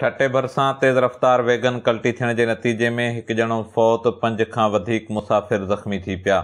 ठटे भरिसां तेज़ रफ़्तार वेगन कल्टी थियण जे नतीजे में हिकु ॼणो फौत पंज खां वधीक मुसाफ़िर ज़ख़्मी थी पिया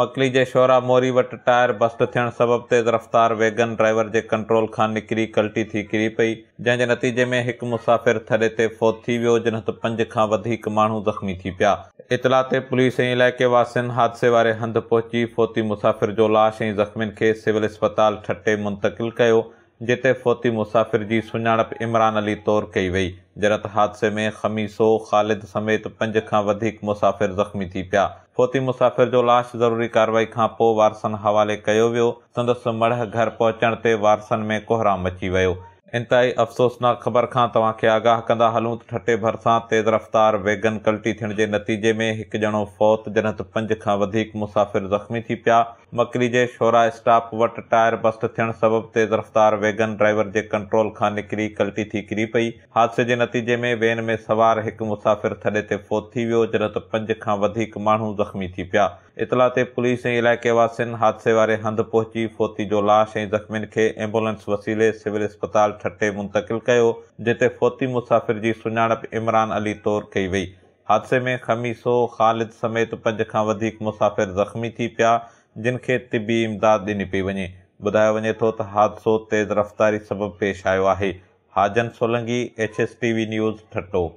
मकली जे शोरा मोरी वटि टायर बस्त थियणु सबबु तेज़ रफ़्तार वेगन ड्राइवर जे कंट्रोल खां निकिरी कल्टी थी किरी पई जंहिंजे नतीजे में हिकु मुसाफ़िर थरे ते फौत थी वियो जिन त पंज खां वधीक माण्हू ज़ख़्मी थी पिया इतला ते पुलिस ऐं इलाइक़े वासियुनि हादसे वारे हंधु पहुची फौती मुसाफ़िर जो लाश ऐं ज़ख़्मीनि खे सिविल अस्पताल ठटे मुंतक़िल कयो जिते फोती मुसाफ़िर जी सुञाणप इमरान अली तौर कई वई जरत हादसे में ख़मीसो ख़ालिद समेत पंज खां वधीक मुसाफ़िर ज़ख़्मी थी पिया फोती मुसाफ़िर जो लाश ज़रूरी कार्रवाई खां पोइ वारसनि हवाले कयो वियो संदसि मड़ह घर पहुचण ते वारसनि में कोहराम अची वियो इनताई अफ़सोसनाक ख़बर खां तव्हांखे आगाह कंदा हलूं ठटे भर तेज़ रफ़्तार वेगन कल्टी थियण जे नतीजे में हिकु ॼणो फौत जनत पंज खां वधीक मुसाफ़िर ज़ख़्मी थी पिया मकरी जे शोरा स्टॉप वटि टायर बस्त थियणु सबब ते रफ़्तार वेगन ड्राइवर जे कंट्रोल खां निकिरी कल्टी थी किरी पई हादसे जे नतीजे में वेन में सवार हिकु मुसाफ़िर थॾे ते फोत थी वियो जॾहिं त पंज खां वधीक माण्हू ज़ख़्मी थी पिया इतला ते पुलिस ऐं इलाइक़े वासियुनि हादसे वारे हंधु पहुची फोती जो लाश ऐं ज़ख़्मीनि खे एम्बुलेंस वसीले सिविल अस्पताल ठटे मुंतकिल कयो जिते फोती मुसाफ़िर जी सुञाणप इमरान अली तौर कई वई हादसे में खमीसो ख़ालिद समेत पंज खां वधीक मुसाफ़िर ज़ख़्मी थी पिया जिन खे तिबी इमदाद ॾिनी पई वञे ॿुधायो वञे थो त हादसो तेज़ रफ़्तारी सबब पेश आयो आहे Hajan Solangi H S T V news Thatta